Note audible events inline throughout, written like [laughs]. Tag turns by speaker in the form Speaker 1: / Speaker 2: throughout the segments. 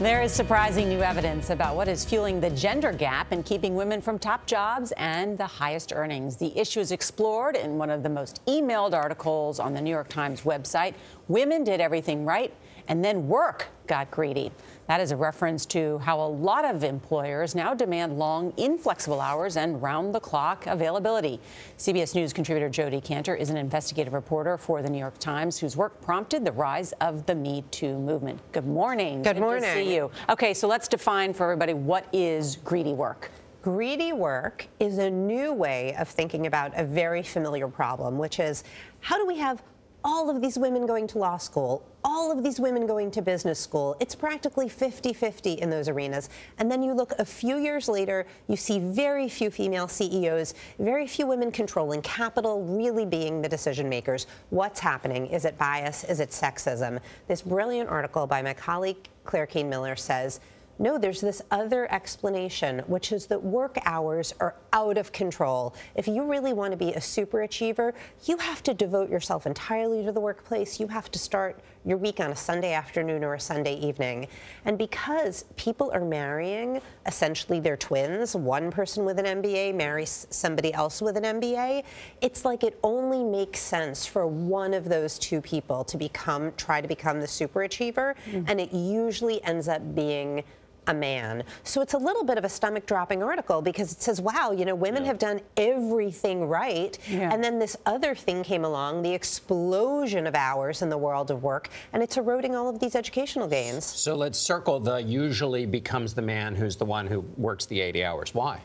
Speaker 1: There is surprising new evidence about what is fueling the gender gap and keeping women from top jobs and the highest earnings. The issue is explored in one of the most emailed articles on the New York Times website. Women did everything right, and then work got greedy. That is a reference to how a lot of employers now demand long, inflexible hours and round the clock availability. CBS News contributor Jodi Kantor is an investigative reporter for the New York Times whose work prompted the rise of the Me Too movement. Good morning.
Speaker 2: Good, Good morning.
Speaker 1: To see you. Okay, so let's define for everybody what is greedy work.
Speaker 2: Greedy work is a new way of thinking about a very familiar problem, which is how do we have all of these women going to law school, all of these women going to business school. It's practically 50-50 in those arenas. And then you look a few years later, you see very few female CEOs, very few women controlling capital, really being the decision makers. What's happening? Is it bias? Is it sexism? This brilliant article by my colleague Claire Cain Miller says no, there's this other explanation, which is that work hours are out of control. If you really want to be a super achiever, you have to devote yourself entirely to the workplace. You have to start your week on a Sunday afternoon or a Sunday evening. And because people are marrying essentially their twins, one person with an MBA marries somebody else with an MBA, it's like it only makes sense for one of those two people to become, try to become the super achiever. Mm -hmm. And it usually ends up being a man. So it's a little bit of a stomach dropping article because it says, wow, you know, women yeah. have done everything right. Yeah. And then this other thing came along, the explosion of hours in the world of work, and it's eroding all of these educational gains.
Speaker 3: So let's circle the usually becomes the man who's the one who works the 80 hours. Why?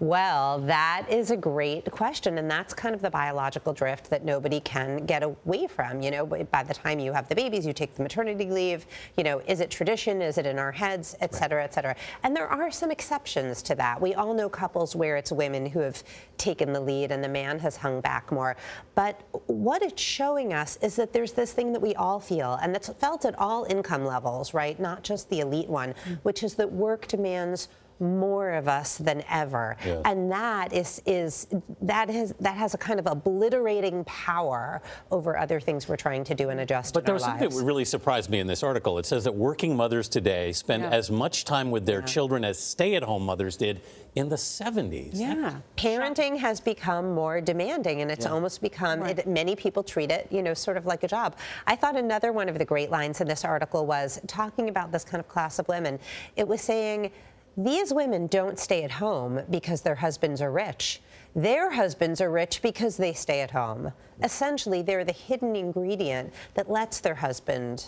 Speaker 2: Well, that is a great question, and that's kind of the biological drift that nobody can get away from. You know, by the time you have the babies, you take the maternity leave. You know, is it tradition? Is it in our heads, et cetera, et cetera? And there are some exceptions to that. We all know couples where it's women who have taken the lead and the man has hung back more. But what it's showing us is that there's this thing that we all feel, and that's felt at all income levels, right? Not just the elite one, mm. which is that work demands more of us than ever. Yes. And that is is that has that has a kind of obliterating power over other things we're trying to do and adjust.
Speaker 4: But there was
Speaker 2: lives.
Speaker 4: something that really surprised me in this article. It says that working mothers today spend yeah. as much time with their yeah. children as stay-at-home mothers did in the 70s.
Speaker 2: Yeah. Parenting has become more demanding and it's yeah. almost become, right. it, many people treat it, you know, sort of like a job. I thought another one of the great lines in this article was talking about this kind of class of women. It was saying, these women don't stay at home because their husbands are rich. Their husbands are rich because they stay at home. Essentially, they're the hidden ingredient that lets their husband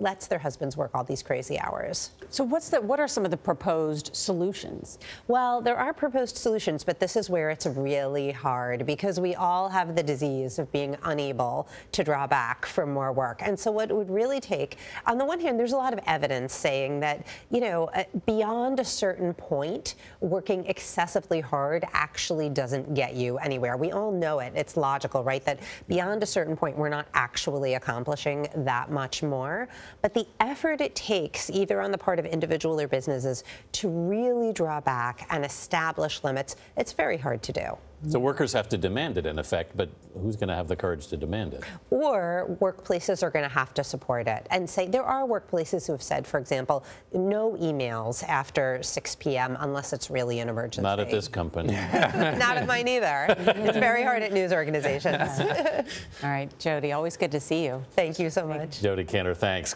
Speaker 2: lets their husbands work all these crazy hours.
Speaker 1: So what's the what are some of the proposed solutions?
Speaker 2: Well, there are proposed solutions, but this is where it's really hard because we all have the disease of being unable to draw back from more work. And so what it would really take, on the one hand, there's a lot of evidence saying that, you know, uh, beyond a certain point, working excessively hard actually doesn't doesn't get you anywhere. We all know it. It's logical, right? That beyond a certain point, we're not actually accomplishing that much more. But the effort it takes, either on the part of individual or businesses, to really draw back and establish limits, it's very hard to do.
Speaker 4: So workers have to demand it in effect, but who's going to have the courage to demand it?
Speaker 2: Or workplaces are going to have to support it and say there are workplaces who have said, for example, no emails after 6 p.m. unless it's really an emergency.
Speaker 4: Not at this company. [laughs]
Speaker 2: Not at mine either. [laughs] It's very hard at news organizations. [laughs]
Speaker 1: All right, Jodi, always good to see you.
Speaker 2: Thank you so much.
Speaker 4: Jodi Kantor, thanks.